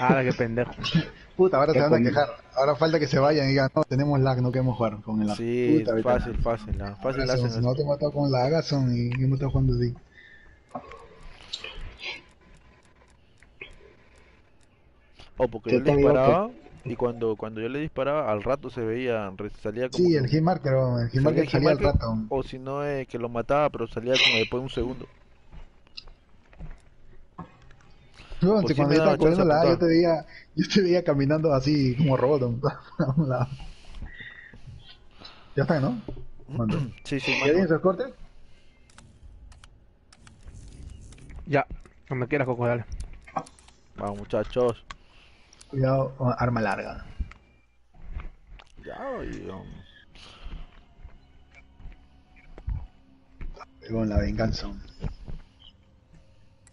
Ah, qué pendejo. Puta, ahora Qué se van a quejar. Ahora falta que se vayan y digan, no, tenemos lag, no queremos jugar con el lag. Sí, Puta, fácil, fácil, ah, fácil Agazón, hacen si no te he matado con la Agazon y hemos estado jugando así. O porque Yo yo le te que- disparaba y cuando, cuando yo le disparaba al rato se veía, salía como Sí, el hitmarker, oh, el salía hitmarker salía al rato. o si no eh, que lo mataba pero salía como después de un segundo. No, Pues si cuando me yo estaba corriendo la A, yo te veía, yo te veía caminando así como robot a un lado. Ya está, ¿no? Mando. Sí, sí, ¿Ya tienes el corte? Ya, cuando quieras, Coco, dale. Vamos muchachos. Cuidado, arma larga. Ya, y, Con la venganza.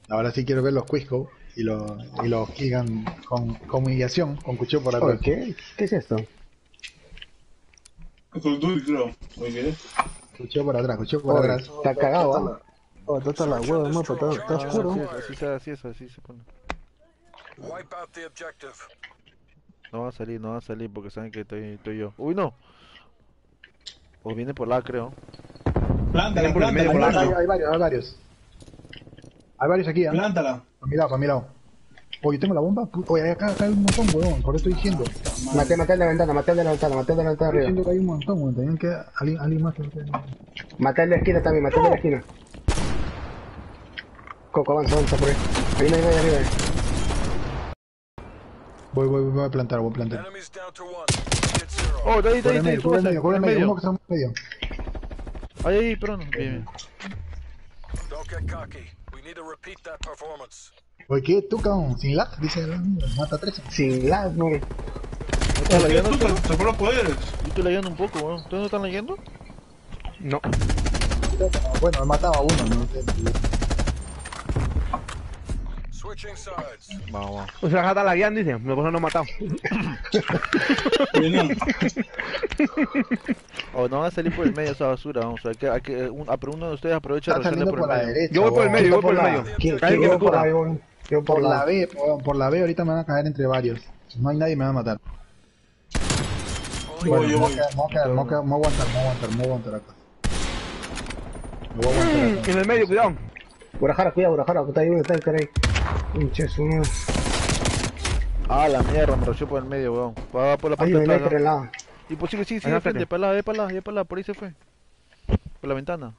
Ahora sí quiero ver los Quisco y los, y los Kigan con, con humillación, con cuchillo por atrás. ¿qué? ¿Qué es esto? Duty, creo. Cuchillo por atrás, cuchillo por Oye, atrás. está cagado, ¿ah? Oh, está la hueva del mapa, está, está ah, oscuro. así, es, así, es, así se pone. Wipe out the objective. No va a salir, no va a salir porque saben que estoy, estoy yo. Uy, no. O viene por la, creo. Por el medio, Hay, hay varios, hay varios. Hay varios aquí, ¿ah? Plántala. Para mi lado, para mi lado. Oye, tengo la bomba. Oye, acá, acá hay un montón, huevón. Por eso estoy diciendo. Maté, maté la ventana, maté en la ventana, maté en la ventana arriba. diciendo que hay un montón, huevón. Tenían que. Alguien, alguien más que. Maté en la esquina también, maté en la esquina. Coco, avanza, avanza por ahí. Ahí hay nadie arriba. Voy, voy, voy a plantar, voy a plantar. Oh, de ahí, de Cubre ahí, de ahí, medio, cubre medio, cubre el medio. Uno que está en medio. Ahí, ahí, perdón. Bien, bien. Don't get cocky. We need to repeat that performance. Oye, ¿qué? ¿Tú, cabrón? ¿Sin lag? Dice, mata tres. Sin lag, no. ¿Estás ¿Qué leyendo? Yo estoy leyendo un poco, weón. ¿Ustedes no están leyendo? No. Bueno, he matado a uno, no sé. Vamos, vamos. O sea, la guian, dice. Me eso no matado. O no van a salir por el medio esa basura, vamos. Hay que, hay que, un, uno de ustedes aprovecha resale saliendo por por el la medio. derecha. Yo voy por el medio, yo voy por el la- medio. ¿Quién, Alguien quién que me va por huevón? Yo Por la B, por la B ahorita me van a caer entre varios. Si no hay nadie me va a matar. Bueno, me voy a oye. quedar- me voy a quedar- me voy a quedar- me voy a aguantar, me voy a aguantar, me voy a aguantar acá. Me voy a aguantar acá. En el medio, cuidado. Burajara, cuidado, Burajara, que está ahí, está el cara ahí. Pinche su madre. Ah, la mierda, me roció por el medio, weón. Va por la parte de viene atrás. el lado. Y pues sigue, sigue, Ahí sigue, va, frente, para allá, para allá, ya para allá, por ahí se fue. Por la ventana.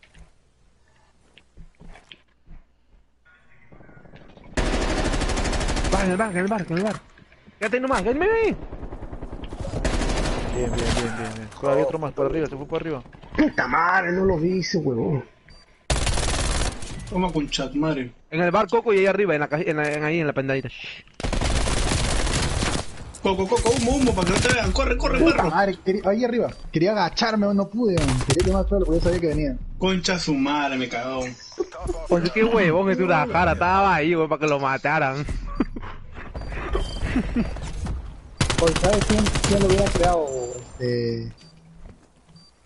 Va, en el bar, en el bar, en el bar. Quédate ahí nomás. Bien, bien, bien, bien, bien. Por ahí otro más, por arriba, se fue por arriba. Puta madre, no lo vi ese huevón. Toma con chat, madre. En el bar Coco y ahí arriba, en la, en la- en ahí en la pendadita. Coco, coco, humo, humo, para que no te vean. Corre, corre, Puta perro. madre, quería- ahí arriba. Quería agacharme, no pude. man. Quería que más suelo porque yo sabía que venía. Concha su madre, me cagó. Pues qué huevón que tú la cara, estaba ahí, güey, para que lo mataran. Oye, ¿sabes quién, quién lo hubiera creado? Este.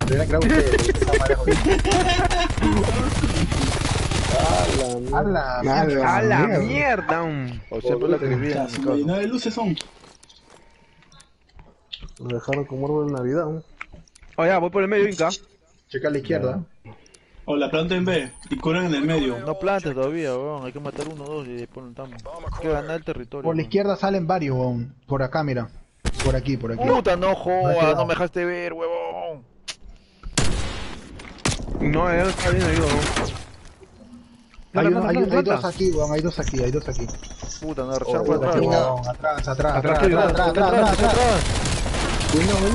Lo hubiera creado ustedes. esa madre. A la A A la mierda. mierda. O siempre la escribía mi caso. llena de luces son. Lo dejaron como árbol de Navidad. ¿no? Oye, ya, voy por el medio, Inca. Checa a la izquierda. O la planta en B y curan en el medio. No plantes todavía, weón. Hay que matar uno o dos y después plantamos. Hay que ganar el territorio. Por la izquierda salen varios, weón. Por acá, mira. Por aquí, por aquí. Puta, no No, jodas, no me dejaste ver, huevón. No, él está bien ahí, weón. Hay, Plata, plata, dos aquí, weón. Hay dos aquí, hay dos aquí. Puta, no, Oh, Roshan fue atrás. weón. Atrás, atrás, Atrás, atrás, atrás, atrás, atrás, atrás, atrás, atrás.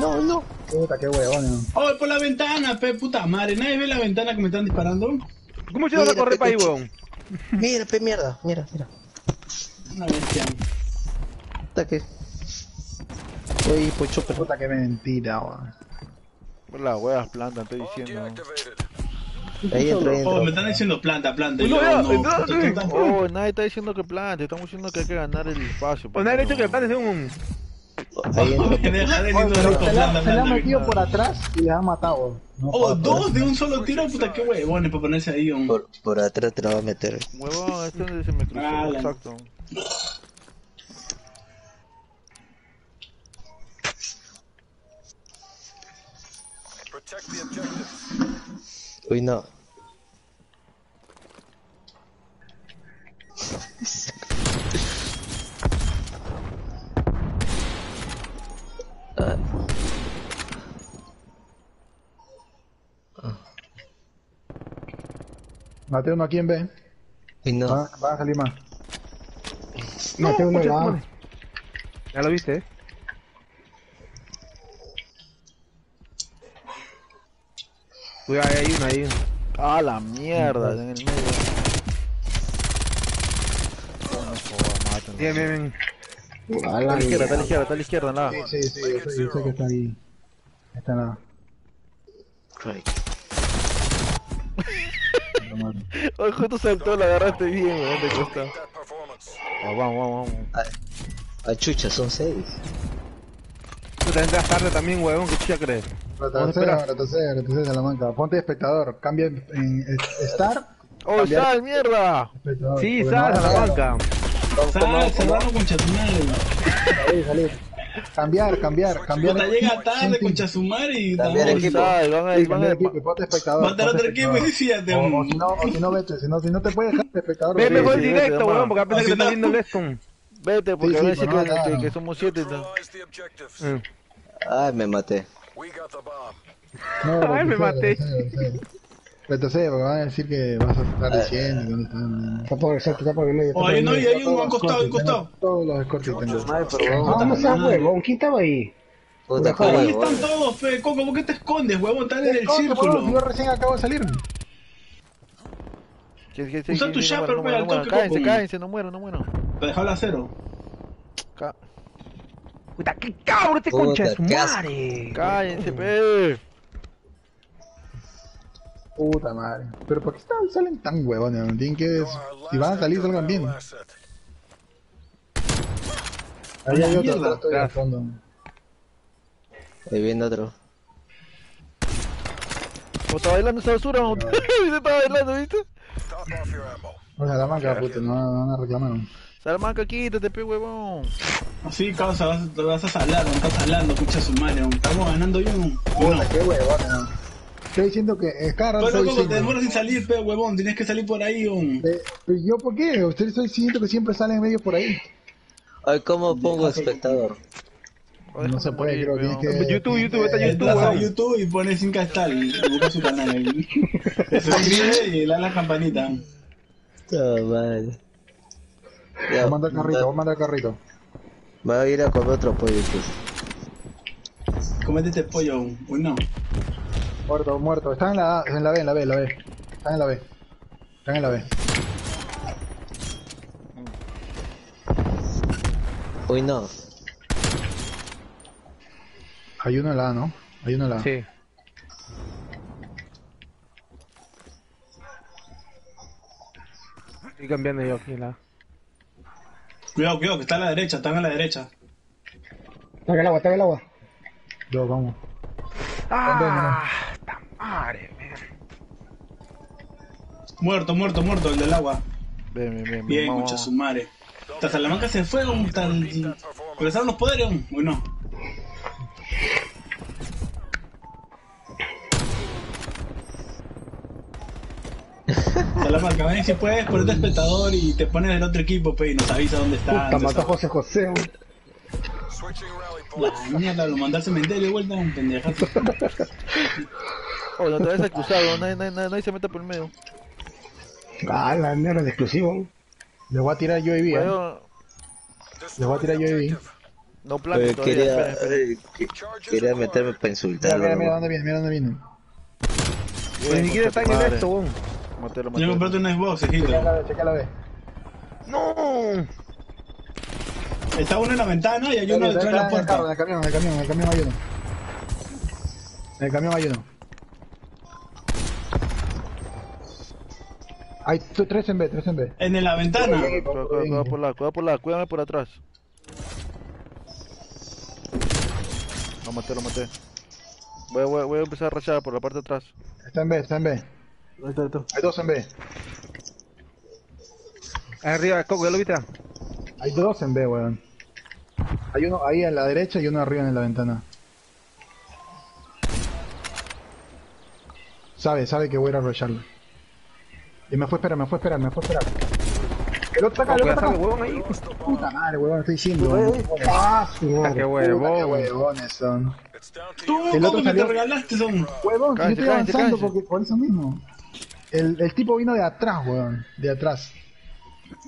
No, no, no. Puta, qué weón. weón. Oh, por la ventana, pe, puta madre. Nadie ve la ventana que me están disparando. ¿Cómo se va a correr para ahí, weón? Mira, pe mierda, mira, mira. Una bestia. Puta que. Oye, pues chopper. Puta, qué mentira, weón. Las huevas plantan, estoy diciendo. Ahí entra, entra. Oh, me están diciendo planta, planta. No, no, no, no, oh, nadie está diciendo que plante, estamos diciendo que hay que ganar el espacio. Pues nadie ha dicho que plante es un. Ahí Se la ha metido por atrás y le ha matado. oh, dos de un solo tiro, puta, qué huevón, para ponerse ahí. Un... Por, atrás te la va a meter. Huevón, este es donde se me cruzó, exacto. Protect the objectives. Uy, no. Ah, Mate uno aquí en B. uy, no. Va, va a salir más. Mate uno concha la tu A. madre. Ya lo viste, eh. Cuidado, hay uno, ahí hay uno. Ah, la mierda, en el medio. Bien, bien, bien. A Está la a la izquierda, está a la izquierda, está a la izquierda, en la A. Sí, sí, sí, yo sé, yo sé que está ahí. Está nada. Oye, justo saltó, la agarraste bien, weón, de costa. That performance. Ah, vamos, vamos, vamos. Ah, chucha, son seis. Tú te entras tarde también, huevón, ¿qué chucha crees? Retroceda, retroceda, retroceda Salamanca. Ponte espectador. Cambia en, en Star. ¡Oh, Cambiar- sal, mierda! espectador, Sí, porque no sal, a Salamanca. Sal, Serrano con chatumare. Salir, salir. Cambiar, cambiar, cambiar. Puta, llega tarde con chasumare y Cambiar estamos- equipo. Sal, van a ir, van a equipo ponte espectador. Manda a ponte otro equipo y O, un- si no, o si no vete, si no, si no te puedes dejar de espectador. Ve vete. mejor sí, directo, mamá. porque apenas que Así le está no. viendo el Leston. Vete, porque a pero que, no, no, que, no. que somos siete. ¿no? Objectives. Mm. Ay, me maté. We got the bomb. No, Ay, me maté. retrocede, porque van a decir que vas a estar diciendo que no están. Está por el centro, está por el medio. Oye, no, y hay uno a un costado, a un costado. Todos los escortes tengo. Ah, no seas huevón, ¿quién estaba ahí? Ahí están todos, pe, Coco, ¿por qué te escondes, huevón? Están en el huevón, Yo círculo. recién acabo de salir. Usa tu no shopper, no pe, al no toque, Cállense, Coco. cállense, no muero, no muero. Te dejó la cero. Puta, qué cabrón este Puta, concha de su madre. Cállense, pe. Puta madre. Pero ¿por qué están- salen tan huevones? no? Tienen que. Si van a salir, salgan bien. Ahí hay otro, otro estoy al fondo. Ahí viene otro. ¿Cómo está bailando esa basura? ¿Viste? Está bailando, ¿viste? Top off your ammo. O sea, la manca, puta, no no van a reclamar. Salamanca, quítate, pe, huevón. Así, causa, vas, vas a salar, no estás salando, escucha su madre. Estamos ganando bien. Bueno, Qué huevones, no. Estoy diciendo que es caro. pero estoy Coco, te demoras sin salir, pe, huevón. Tienes que salir por ahí, un. Eh, pero ¿Yo por qué? Ustedes estoy diciendo que siempre salen medio por ahí. Ay, ¿cómo pongo espectador? No se puede, creo que. YouTube, YouTube, está YouTube, Entras a huevón. YouTube y pones sin castal y buscas su canal ahí. Te suscribes y le das la campanita. No, madre. Voy Ya, a mandar carrito, voy a mandar carrito. me voy a ir a comer otro pollo, pues. Comete este pollo, uy no. Muerto, muerto. Están en la, A, en la B, en la B, en la B. Están en la B. Están en la B. Uy, no. Hay uno en la A, ¿no? Hay uno en la A. Sí. Estoy cambiando yo aquí la. Cuidado, cuidado, que está a la derecha, están a la derecha. Está en el agua, está en el agua. Dos, vamos. ¡Ah! ¡Esta madre! Muerto, muerto, muerto, el del agua. Bien, bien, bien. Bien, mucha su madre. Hasta Salamanca se fue, un tal. Regresaron los poderes. Uy no. Salamanca, ven si puedes, ponerte espectador y te pones del otro equipo, pe, y nos avisa dónde está. Puta, mató a. José José. weón. La mierda, lo mandó al cementerio de vuelta, un pendejazo. Oh, no te vayas a cruzar, weón. nadie, nadie, nadie, nadie se mete por el medio. Ah, la mierda de exclusivo. Le voy a tirar UAV, ¿eh? Weón, Le voy a tirar UAV. no plan Eh, todavía, quería, espera, espera. eh, que- quería meterme para Mira, insultarlo. mira, mira ¿no? dónde viene, mira dónde viene. Ni siquiera está en el esto, weón. Matelo, Yo matelo. comprarte un Xbox, hijito. la B, checa la B. ¡No! Está uno en la ventana y hay uno detrás de la en el carro, en puerta. el camión, en el camión, en el camión hay uno. En el camión hay uno. Hay tres en B, tres en B. En la ventana. Cuidado, cuidado, cuidado por la, cuidado por la, cuídame por atrás. Lo maté, lo maté. Voy, voy, voy a empezar a rachar por la parte de atrás. Está en B, está en B. Hay dos en B. Arriba, Coco, ¿ya lo viste? Hay dos en B, weón. Hay uno ahí a la derecha y uno arriba en la ventana. Sabe, sabe que voy a ir a arrollarlo. Y me fue a esperar, me fue a esperar, me fue a esperar. El otro acá, el otro acá. huevón ahí. Puta madre, huevón, estoy diciendo. Ahí, ahí. Ah, madre. qué huevones son. Tú. El ¿cómo otro que te regalaste son? Huevón, yo estoy avanzando porque por eso mismo. El, el tipo vino de atrás, weón. De atrás.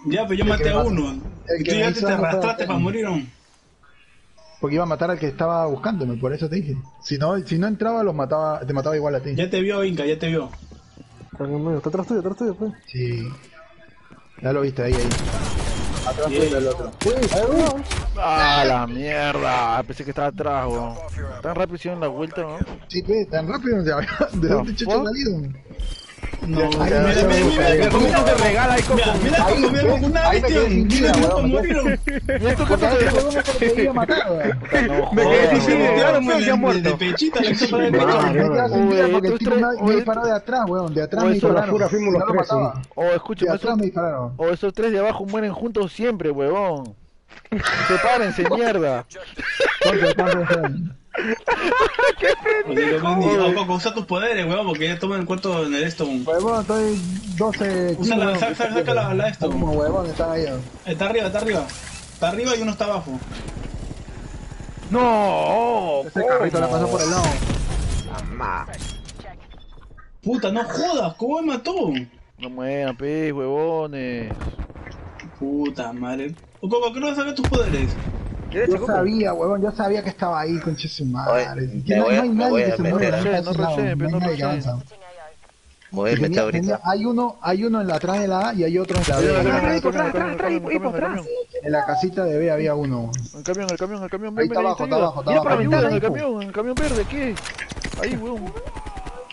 Ya, pero yo El maté a uno. Y tú ya te, arrastraste para morir. Porque iba a matar al que estaba buscándome, por eso te dije. Si no, si no entraba, los mataba, te mataba igual a ti. Ya te vio, Inca, ya te vio. Está en el medio, está atrás tuyo, atrás tuyo, pues. Sí. Ya lo viste ahí, ahí. Atrás tuyo el otro. Ah, la mierda. Pensé que estaba atrás, weón. Tan rápido hicieron la vuelta, ¿no? Sí, pues, tan rápido. ¿De ¿De dónde chucha fuck? No, mira, me mira, mira, ¿Cómo mira, te regala ahí con mira, mira cómo me una me vida, Mira weón, cómo me quedé- weón. Me sin vida. weón. tiraron Claro, de- muerto. Pechita, hizo para el. Me porque el me, me disparó de atrás, weón. De atrás oye, me dispararon. Mataba. Oh, escúchame, esos, me oh, tres de abajo mueren juntos siempre, huevón. Sepárense, mierda. Pues oh, Coco, usa tus poderes, weón, porque ya toman el cuarto en el esto. Huevón, estoy 12 Usa la- saca- saca- la- la esto. Como huevón, están ahí. Está arriba, está arriba. Está arriba y uno está abajo. No, Ese carrito le pasó por el lado. Ma. Puta, no jodas, ¿cómo me mató? No mueran, pe, huevones. Puta madre. Coco, ¿qué no sabes tus poderes? Yo sabía, huevón, yo sabía que estaba ahí, conche su madre. Oye, Que no, voy no hay nadie que se meter mueva. a- no hay No que que avanza. Voy a meter ahorita. hay uno, hay uno en la atrás de la A y hay otro en la B. ahí, En la- casita de B había uno. El camión, el camión, el camión. Ahí está abajo, está abajo, está Mira en ventana, el camión, en el camión verde, ¿qué? Ahí, huevón.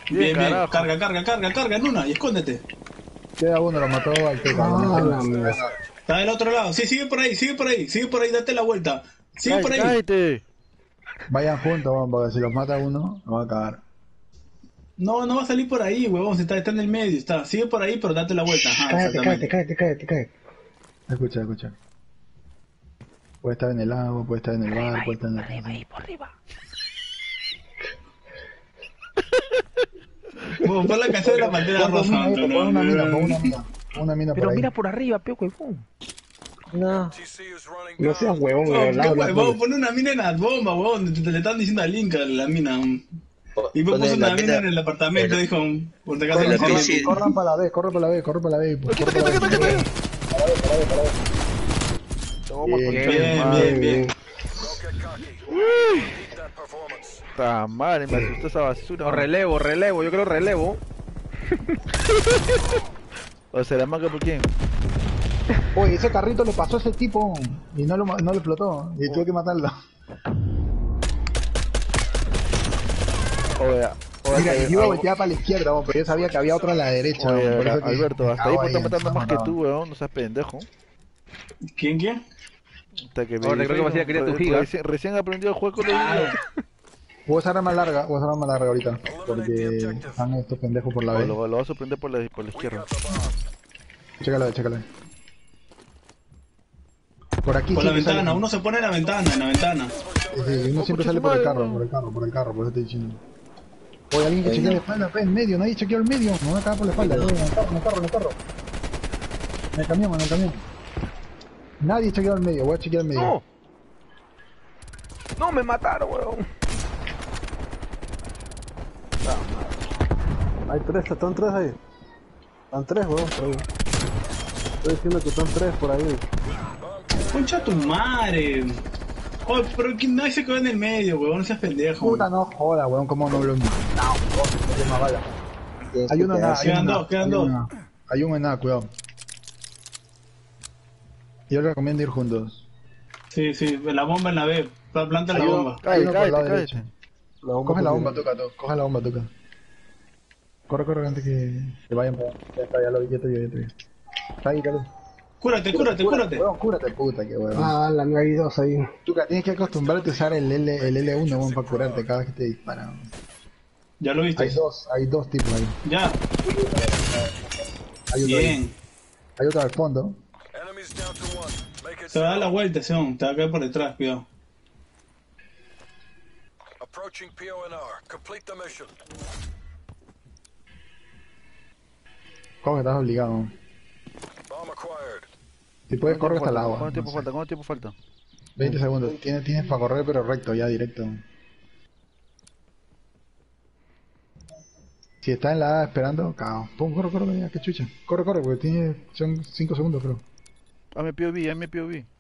Bien, Bien. Carga, carga, carga, carga en una y escóndete. Queda uno, lo mató al teca. Está del otro lado. Sí, sigue por ahí, sigue por ahí, sigue por ahí, date la vuelta. Sigue por ahí. cállate. Vayan juntos, weón, porque si los mata uno, lo va a cagar. No, no va a salir por ahí, huevón. Está, está en el medio. Está. Sigue por ahí, pero date la vuelta. Ajá, Cállate, cállate, cállate, cállate, cállate. Escucha, escucha. Puede estar en el agua, puede estar en el bar, puede estar en la casa. Bueno, pon la canción de la pantera Pon rosa. una, pon una mina, pon una mina. Una mina por Pero ahí. mira por arriba, peo, huevón. No. No seas down. huevón, No, huevón, pues. pon una mina en la bomba, huevón. Te, te le están diciendo a Link a la mina. Y me Ponle puso una mina en el apartamento, dijo. Por la. Corran para la B, corre para la B, corre para la B. pues, Quita, corre quita, para la B. Toma, Bien, Bien, bien, bien. Puta madre, me asustó esa basura. No, relevo, relevo, yo creo relevo. O sea, la marca por quién? Oye, ese carrito le pasó a ese tipo y no lo, no lo explotó. Y tuve que matarlo. Oye, oye, Mira, oye, yo a voltear para la izquierda, weón, pero yo sabía que había otro a la derecha. oye, weón, por eso que Alberto, me hasta ahí cago está matando más que tú, weón. No seas pendejo. ¿Quién, quién? Hasta que Ahora creo que Macías quería tu Re- giga. Recién, recién aprendió a jugar con los videos. Voy a usar arma larga, voy a usar arma larga ahorita. Porque están estos pendejos por la B. Lo, lo vas a sorprender por la, por la izquierda. Chécala, chécala. Por aquí Por la ventana, sale- uno se pone en la ventana, en la ventana. Sí, sí, uno Oh, siempre sale por el carro, por el carro, por el carro, por eso estoy diciendo. Oye, alguien que chequea la espalda, pe, en medio, nadie chequeó el medio, me voy a cagar por la espalda, en el carro, en el carro, en el carro. En el camión, en el camión. Nadie chequeó el medio, voy a chequear el medio. No. No, me mataron, weón. Hay tres, están tres ahí. Están tres, weón. Estoy diciendo que están tres por ahí. Concha tu madre. Oh, pero que nadie se quedó en el medio, huevón, no seas pendejo. Puta, no joda, weón, cómo no lo No, no, no, bala. Tienes Hay uno en A, quedarse. hay Quedan uno en dos, quedan dos. Hay uno en A, cuidado. Yo le recomiendo ir juntos. Sí, sí, la bomba en la B. Pla- Planta la bomba. hay Cállate, uno La bomba Coge la bomba, toca, to- coge la bomba, toca. Corre, corre, antes que, que vayan para allá. Ya está, ya lo vi, ya te vi, ya te vi. Está ahí, Calú. Cúrate, cúrate, cúrate. Weón, cúrate, puta, que weón. Ah, la hay dos ahí. Tuca, tienes que acostumbrarte a usar el, L, el L1, weón, para curarte cada vez que te disparan. Ya lo viste. Hay dos, hay dos tipos ahí. Ya, Hay otro, ahí. bien. Hay otro al fondo. Se va a dar la vuelta, Sean. Te va a caer por detrás, cuidado. Approaching PONR. Complete the mission. Corre, estás obligado. Bomb acquired. Si puedes, corre hasta el agua. ¿Cuánto tiempo no sé. falta? ¿Cuánto tiempo falta? 20 segundos. Tienes, tienes para correr, pero recto, ya directo. Si está en la A esperando, cao. Pum, corre, corre, ya, qué chucha. Corre, corre, porque tiene, son 5 segundos, creo. Hazme POV, hazme POV.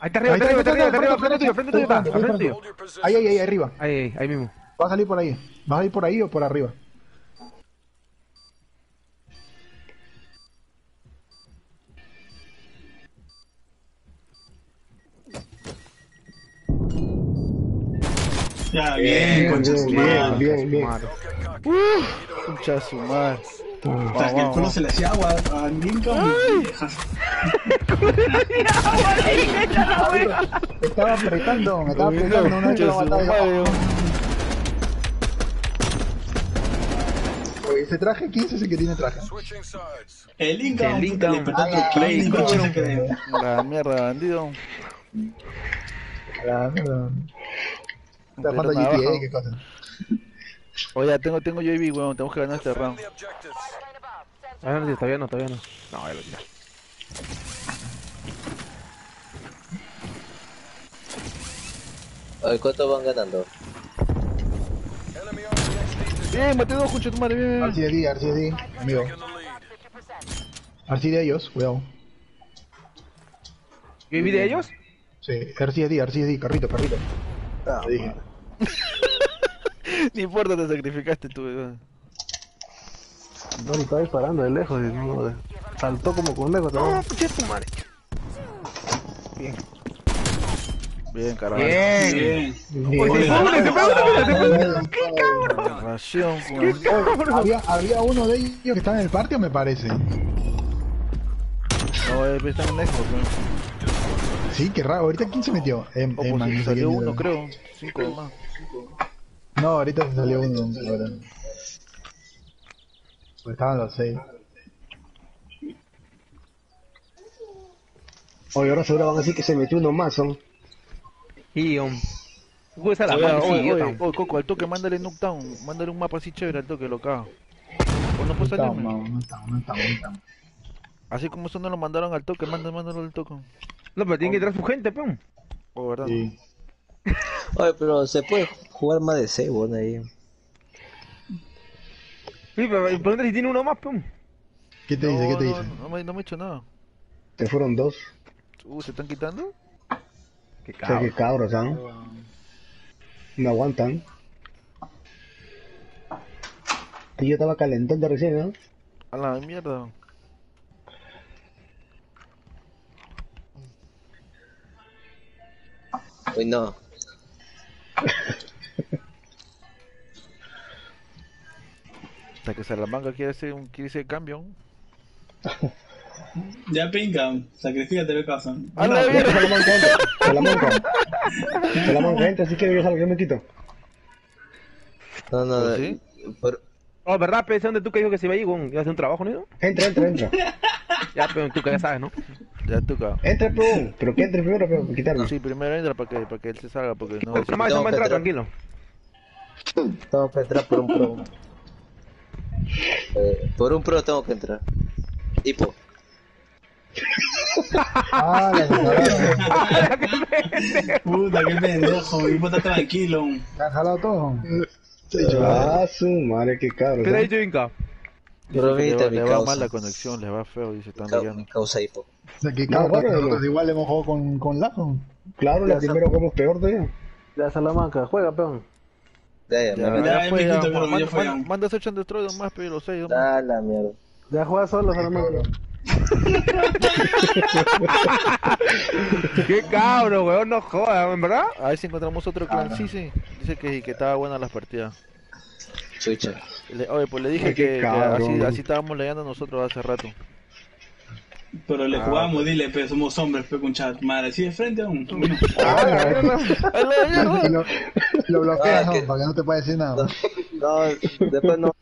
Ahí está arriba, Ahí está, arriba, arriba, frente tuyo, frente tuyo, frente tuyo. Ahí, ahí, ahí, arriba. Ahí, ahí, ahí mismo. Va a salir por ahí. ¿Vas a ir por ahí o por arriba? Ya, bien, concha su madre. Bien, bien. Madre. Concha su madre. Que el culo se le hacía agua a Lincoln. Estaba apretando, me estaba apretando una vez que lo Concha su mataba. madre. Oye, ese traje, 15 es el que tiene traje. El Lincoln, El petó Ah, Play. La mierda, bandido. Ah, mierda. Está falta me GTA, qué cosa. Oye, tengo, tengo UAV, weón. Tenemos que ganar este round. Ah, no, todavía no, todavía no. No, ya lo ya. A ver, ¿cuánto van ganando? Bien, maté dos, concha tu madre, bien, bien. RCD, RCD, amigo. RCD ellos, cuidado. ¿Yo vi de ellos? Sí, RCD, RCD, carrito, carrito. Ah, dije. Ni importa, te sacrificaste tú, weón. No, le estaba disparando de lejos. y no, de- saltó como conejo. también. Bien, carajo. Bien. Bien. Bien. Oye, se pegó. ¿Qué cabrón? Ración, weón. Había, había uno de ellos que estaba en el patio, me parece. No, eh, están en Xbox, weón. Sí, qué raro. Ahorita, ¿quién se metió? Em, O Emma, pues no sé salió uno, creo. Cinco más. No, ahorita se salió uno. ahora. Pues estaban los seis. Oye, ahora seguro van a decir que se metió uno más, son. Y, um. Uy, esa la Oye, mano, oye, sí, oye, Coco, al toque, mándale Nuketown. Mándale un mapa así chévere al toque, lo cago. O no puede No, salirme. no, no estamos, no estamos, no estamos. Así como eso no lo mandaron al toque, mándalo, mándalo al toque. No, pero tiene que entrar su gente, peón. O verdad. Sí. Oye, pero se puede jugar más de 6, bueno, ahí. Sí, pero pregunta si tiene uno más, peón. ¿Qué te no, dice? ¿Qué te no, dice? No, me, no me he hecho nada. Se fueron dos. Uh, ¿se están quitando? Qué O sea, cabros, ¿ah? No aguantan. Y yo estaba calentando recién, ¿no? A la mierda. Uy, no. Hasta que Salamanca quiere hacer un quiere hacer cambio. Ya pinca, sacrifícate el caso. ¡A la mierda! Salamanca, entra. Salamanca. Salamanca, entra si quieres yo salgo, yo me quito. No, no, ¿Pues sí? por- Oh, ¿verdad, pe? ¿Ese dónde tú que dijo que se iba a ir? ¿Iba a hacer un trabajo, no? Entra, entra, entra. Ya, pero tú que ya sabes, ¿no? Ya toca. Entra, pero, pero que entre primero, pero para quitarlo. Sí, primero entra para que, para que él se salga, porque no... Madre se no, a entrar, tranquilo. tengo que entrar por un pro. Eh, por un pro tengo que entrar. Tipo. Ah, la. Puta, qué pendejo, y puta tranquilo. ¿Te han jalado todo? Ah, su madre, qué cabros. ¿Qué te ha dicho Inca? Bromita, le, mi le va mal la conexión, le va feo, dice, están Cau- ligando. causa hipo. O sea, que No, bueno, nosotros no. igual hemos jugado con, con Lazo. Claro, la primera como peor todavía. Ya Salamanca, juega, peón. Ya, ya, Ya, me ya, ya, fue, ya, pero ya fue, manda, ya. manda Search and Destroy nomás, pero los seis, nomás. Da la mierda. Ya juega solo, Salamanca. Qué cabrón, weón, no jodas, ¿en verdad? A ver si encontramos otro clan, sí, sí. Dice que, que estaba buena las partidas. Chucha. Le- oye, pues le dije que, así, así estábamos leyendo nosotros hace rato. Pero le jugamos, dile, pero somos hombres, pe con chat. Madre, así de frente aún. Bueno. ¡A la mierda! Y lo, lo bloqueas, Ah, Para que no te pueda decir nada. No, después no.